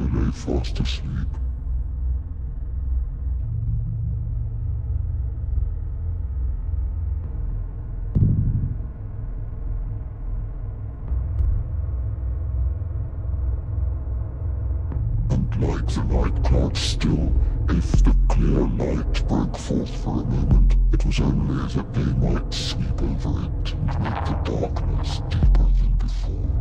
I lay fast asleep. And like the night cloud still, if the clear light broke forth for a moment, it was only that they might sweep over it and make the darkness deeper than before.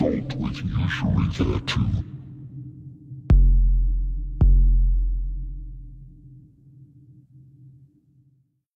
总是能让人感到安心。